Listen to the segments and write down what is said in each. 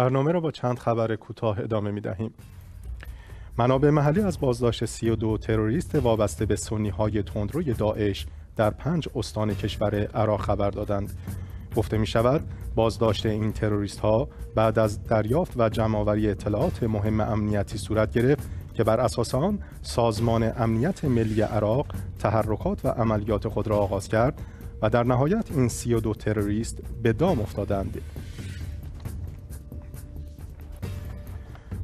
برنامه را با چند خبر کوتاه ادامه می دهیم. منابع محلی از بازداشت 32 تروریست وابسته به سنی های تندروی داعش در پنج استان کشور عراق خبر دادند. گفته می شود بازداشت این تروریست ها بعد از دریافت و جمعآوری اطلاعات مهم امنیتی صورت گرفت که بر اساس آن سازمان امنیت ملی عراق تحرکات و عملیات خود را آغاز کرد و در نهایت این 32 تروریست به دام افتادند.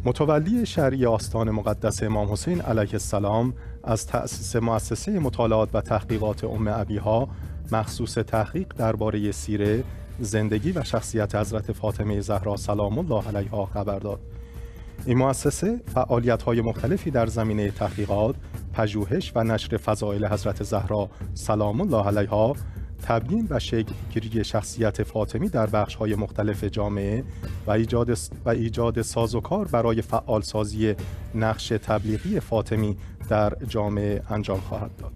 متولی شرعی آستان مقدس امام حسین علیه السلام از تأسیس مؤسسه مطالعات و تحقیقات ام ابیها مخصوص تحقیق درباره سیره، زندگی و شخصیت حضرت فاطمه زهرا سلام الله علیها خبر داد. این مؤسسه فعالیت های مختلفی در زمینه تحقیقات، پژوهش و نشر فضایل حضرت زهرا سلام الله علیها تبیین و گیری شخصیت فاطمی در بخش های مختلف جامعه و ایجاد, و ایجاد سازوکار برای فعالسازی نقش تبلیغی فاطمی در جامعه انجام خواهد داد.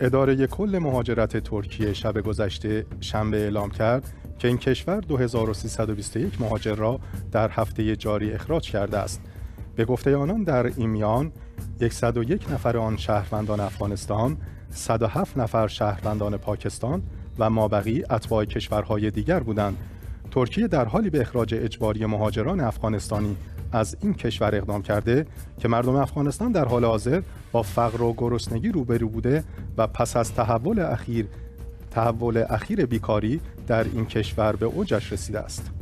اداره کل مهاجرت ترکیه شب گذشته شنبه اعلام کرد که این کشور 2321 مهاجر را در هفته جاری اخراج کرده است. به گفته آنان در این میان 101 نفر آن شهروندان افغانستان، 107 نفر شهروندان پاکستان و مابقی اتباع کشورهای دیگر بودند. ترکیه در حالی به اخراج اجباری مهاجران افغانستانی از این کشور اقدام کرده که مردم افغانستان در حال حاضر با فقر و گرسنگی روبرو بوده و پس از تحول اخیر تحول اخیر بیکاری در این کشور به اوجش رسیده است.